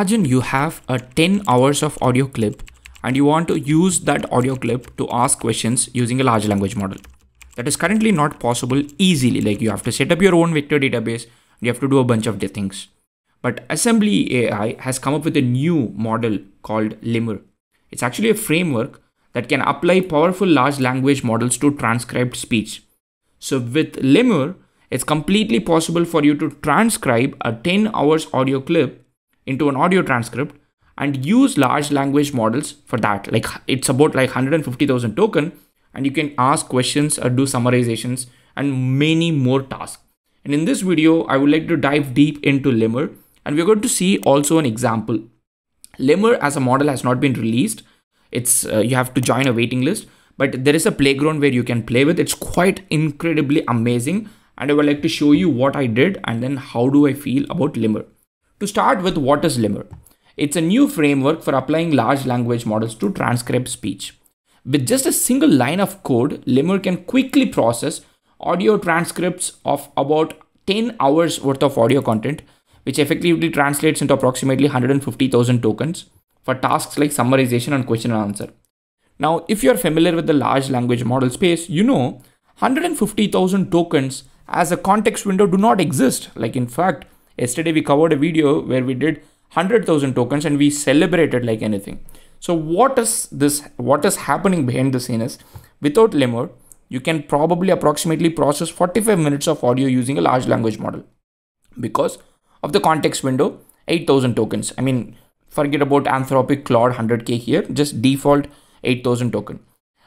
Imagine you have a 10 hours of audio clip and you want to use that audio clip to ask questions using a large language model. That is currently not possible easily. Like you have to set up your own vector database, you have to do a bunch of things. But Assembly AI has come up with a new model called Lemur. It's actually a framework that can apply powerful large language models to transcribed speech. So with Lemur, it's completely possible for you to transcribe a 10 hours audio clip into an audio transcript and use large language models for that. Like it's about like 150,000 token and you can ask questions or do summarizations and many more tasks. And in this video, I would like to dive deep into Lemur and we're going to see also an example. Lemur as a model has not been released. It's uh, you have to join a waiting list, but there is a playground where you can play with. It's quite incredibly amazing and I would like to show you what I did and then how do I feel about Lemur. To start with, what is Lemur? It's a new framework for applying large language models to transcribe speech. With just a single line of code, Lemur can quickly process audio transcripts of about 10 hours worth of audio content, which effectively translates into approximately 150,000 tokens for tasks like summarization and question and answer. Now, if you're familiar with the large language model space, you know 150,000 tokens as a context window do not exist. Like in fact, yesterday we covered a video where we did 100,000 tokens and we celebrated like anything. So what is this, what is happening behind the scene is without Lemur, you can probably approximately process 45 minutes of audio using a large language model because of the context window, 8000 tokens. I mean, forget about Anthropic Claude 100K here, just default 8000 token.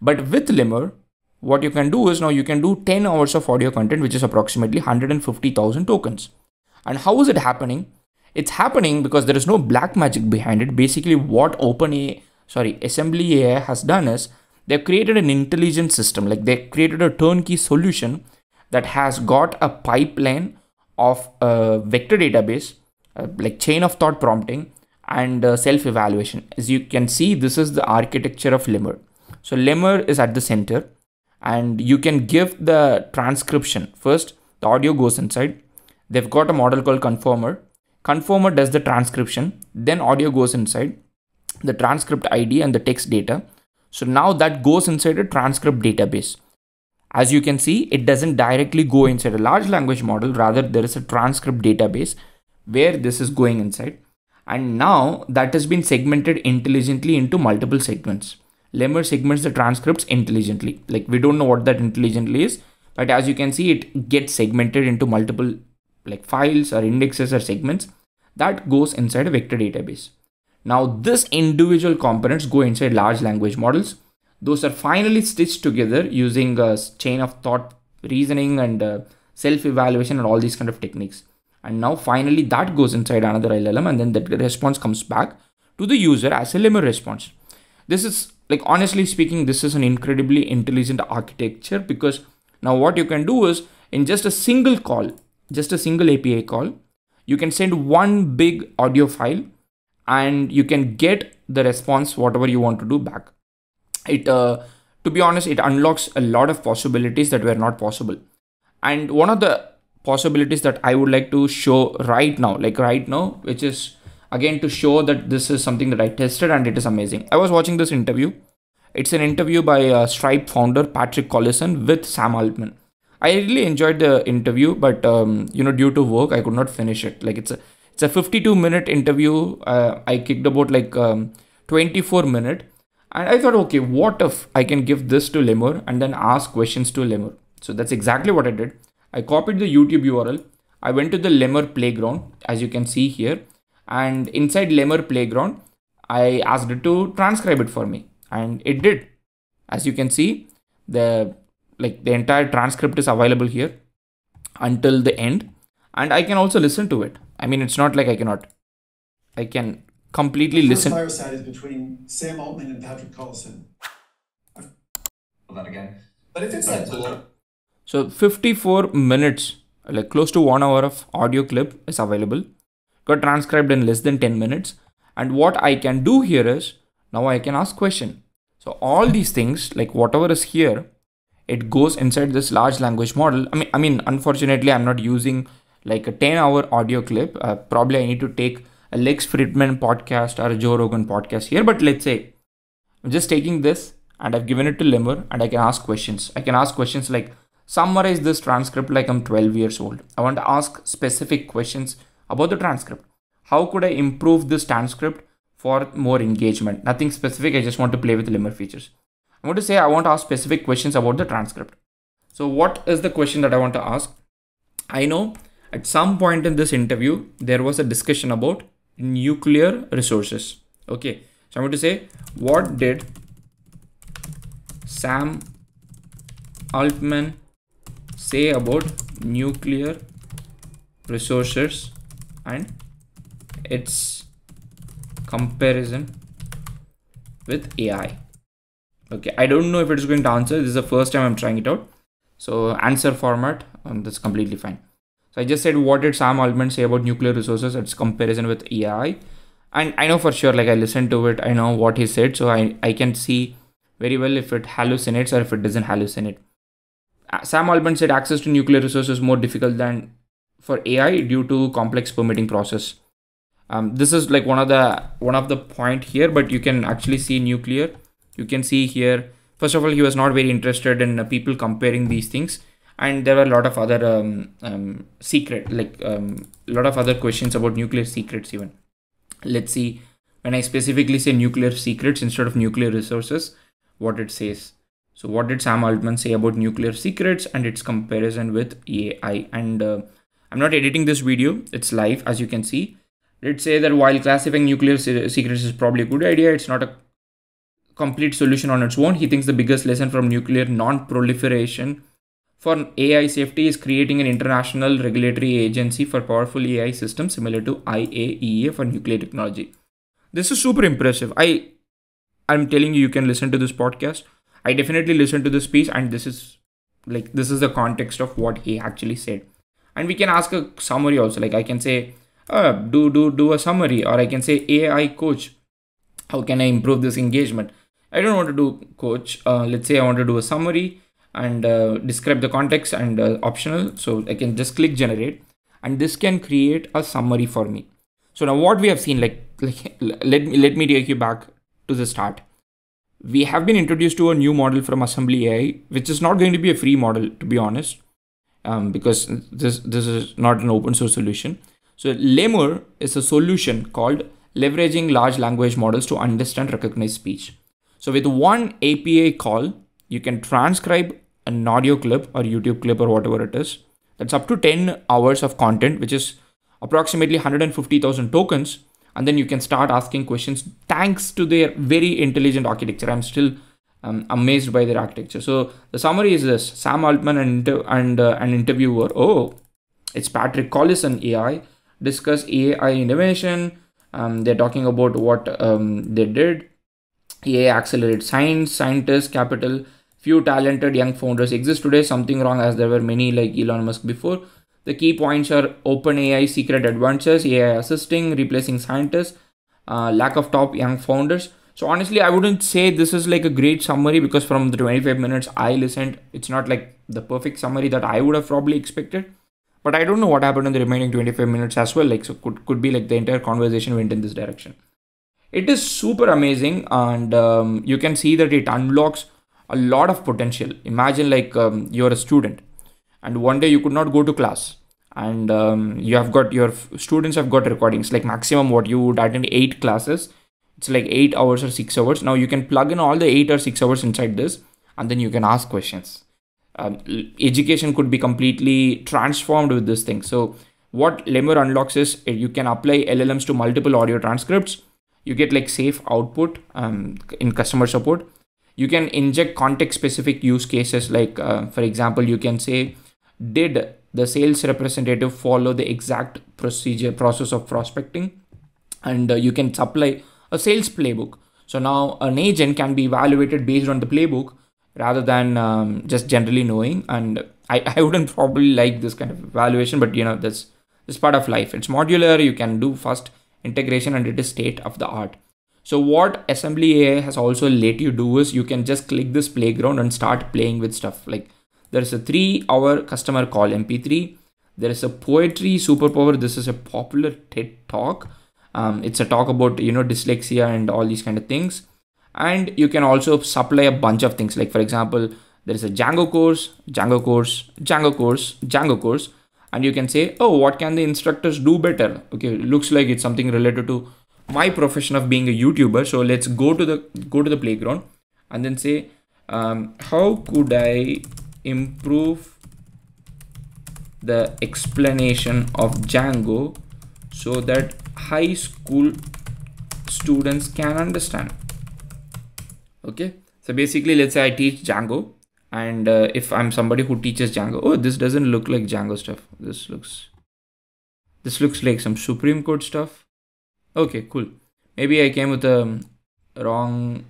But with Lemur, what you can do is now you can do 10 hours of audio content, which is approximately 150,000 tokens. And how is it happening? It's happening because there is no black magic behind it. Basically, what OpenAI, sorry, Assembly AI has done is they've created an intelligent system. Like they created a turnkey solution that has got a pipeline of a vector database, uh, like chain of thought prompting and uh, self-evaluation. As you can see, this is the architecture of Lemur. So Lemur is at the center and you can give the transcription. First, the audio goes inside. They've got a model called conformer. Conformer does the transcription, then audio goes inside the transcript ID and the text data. So now that goes inside a transcript database. As you can see, it doesn't directly go inside a large language model. Rather, there is a transcript database where this is going inside. And now that has been segmented intelligently into multiple segments. Lemur segments the transcripts intelligently. Like we don't know what that intelligently is, but as you can see, it gets segmented into multiple like files or indexes or segments that goes inside a vector database. Now this individual components go inside large language models. Those are finally stitched together using a chain of thought reasoning and uh, self-evaluation and all these kind of techniques. And now finally that goes inside another LLM and then that response comes back to the user as a lemur response. This is like honestly speaking, this is an incredibly intelligent architecture because now what you can do is in just a single call, just a single API call, you can send one big audio file and you can get the response whatever you want to do back. It uh, to be honest it unlocks a lot of possibilities that were not possible. And one of the possibilities that i would like to show right now like right now which is again to show that this is something that i tested and it is amazing. I was watching this interview. It's an interview by uh, stripe founder patrick collison with sam altman I really enjoyed the interview, but um, you know, due to work, I could not finish it. Like it's a it's a 52 minute interview. Uh, I kicked about like um, 24 minute, and I thought, okay, what if I can give this to Lemur and then ask questions to Lemur? So that's exactly what I did. I copied the YouTube URL. I went to the Lemur playground, as you can see here, and inside Lemur playground, I asked it to transcribe it for me, and it did. As you can see, the like the entire transcript is available here until the end and I can also listen to it. I mean, it's not like I cannot. I can completely the listen. fireside is between Sam Altman and Patrick Collison. that again. But if it's that cool, So 54 minutes, like close to one hour of audio clip is available. Got transcribed in less than 10 minutes. And what I can do here is now I can ask question. So all these things, like whatever is here, it goes inside this large language model. I mean, I mean, unfortunately, I'm not using like a 10 hour audio clip. Uh, probably I need to take a Lex Fridman podcast or a Joe Rogan podcast here, but let's say I'm just taking this and I've given it to Lemur and I can ask questions. I can ask questions like summarize this transcript like I'm 12 years old. I want to ask specific questions about the transcript. How could I improve this transcript for more engagement? Nothing specific. I just want to play with Lemur features. I want to say I want to ask specific questions about the transcript. So what is the question that I want to ask? I know at some point in this interview, there was a discussion about nuclear resources. Okay. So I'm going to say, what did Sam Altman say about nuclear resources and its comparison with AI? Okay, I don't know if it's going to answer. This is the first time I'm trying it out. So answer format, um, that's completely fine. So I just said, what did Sam Altman say about nuclear resources? Its comparison with AI. And I know for sure, like I listened to it, I know what he said. So I, I can see very well if it hallucinates or if it doesn't hallucinate. Uh, Sam Altman said access to nuclear resources is more difficult than for AI due to complex permitting process. Um, this is like one of the one of the point here, but you can actually see nuclear. You can see here. First of all, he was not very interested in uh, people comparing these things, and there were a lot of other um, um, secret, like a um, lot of other questions about nuclear secrets. Even let's see when I specifically say nuclear secrets instead of nuclear resources, what it says. So what did Sam Altman say about nuclear secrets and its comparison with AI? And uh, I'm not editing this video; it's live, as you can see. Let's say that while classifying nuclear secrets is probably a good idea, it's not a complete solution on its own. He thinks the biggest lesson from nuclear non-proliferation for AI safety is creating an international regulatory agency for powerful AI systems similar to IAEA for nuclear technology. This is super impressive. I I'm telling you, you can listen to this podcast I definitely listened to this speech, and this is like this is the context of what he actually said. And we can ask a summary also. Like I can say, uh, do do do a summary, or I can say AI coach. How can I improve this engagement? I don't want to do coach. Uh, let's say I want to do a summary and uh, describe the context and uh, optional. So I can just click generate, and this can create a summary for me. So now what we have seen, like, like let me let me take you back to the start we have been introduced to a new model from Assembly AI, which is not going to be a free model, to be honest, um, because this this is not an open source solution. So Lemur is a solution called leveraging large language models to understand recognized speech. So with one API call, you can transcribe an audio clip or YouTube clip or whatever it is. That's up to 10 hours of content, which is approximately 150,000 tokens. And then you can start asking questions thanks to their very intelligent architecture. I'm still um, amazed by their architecture. So the summary is this. Sam altman and, and uh, an interviewer. Oh it's patrick collison ai discuss ai innovation. Um, they're talking about what um, they did ai accelerate science scientists capital few talented young founders exist today something wrong as there were many like elon musk before the key points are OpenAI secret advances, AI assisting, replacing scientists, uh, lack of top young founders. So honestly, I wouldn't say this is like a great summary because from the 25 minutes I listened, it's not like the perfect summary that I would have probably expected. But I don't know what happened in the remaining 25 minutes as well. Like so could could be like the entire conversation went in this direction. It is super amazing and um, you can see that it unlocks a lot of potential. Imagine like um, you're a student and one day you could not go to class and um, you have got your students have got recordings. Like maximum what you would attend eight classes. It's like eight hours or six hours. Now you can plug in all the eight or six hours inside this and then you can ask questions. Um, education could be completely transformed with this thing. So what lemur unlocks is uh, you can apply llms to multiple audio transcripts you get like safe output um, in customer support. You can inject context specific use cases like uh, for example you can say did the sales representative follow the exact procedure process of prospecting? And uh, you can supply a sales playbook. So now an agent can be evaluated based on the playbook rather than um, just generally knowing. And I, I wouldn't probably like this kind of evaluation but you know that's this part of life. It's modular. You can do fast integration and it is state of the art so what assembly ai has also let you do is you can just click this playground and start playing with stuff like there is a three hour customer call MP3. There is a poetry superpower. This is a popular TED talk. um, it's a talk about you know dyslexia and all these kind of things and you can also supply a bunch of things like for example there is a django course django course django course django course and you can say oh what can the instructors do better? Okay looks like it's something related to my profession of being a youtuber. So let's go to the go to the playground and then say um, how could i improve the explanation of django so that high school students can understand? Okay so basically let's say i teach django and uh, if i'm somebody who teaches django oh this doesn't look like django stuff. This looks this looks like some supreme court stuff. Okay cool. Maybe i came with a wrong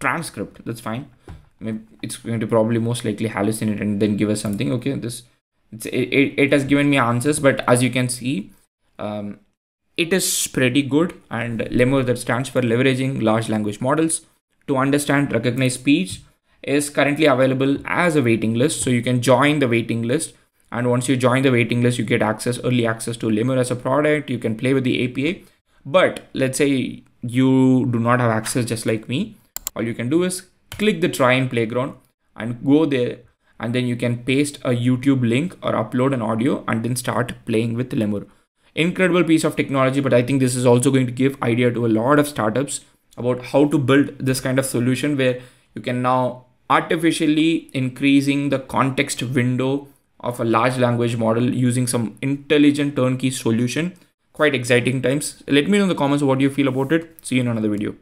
transcript. That's fine. Maybe it's going to probably most likely hallucinate and then give us something. Okay this it, it, has given me answers but as you can see um, it is pretty good. And lemur that stands for leveraging large language models to understand recognize speech is currently available as a waiting list. So you can join the waiting list. And once you join the waiting list you get access early access to lemur as a product. You can play with the api but let's say you do not have access just like me. All you can do is click the try in playground and go there. And then you can paste a youtube link or upload an audio and then start playing with lemur incredible piece of technology but i think this is also going to give idea to a lot of startups about how to build this kind of solution where you can now artificially increasing the context window of a large language model using some intelligent turnkey solution. Quite exciting times. Let me know in the comments what you feel about it. See you in another video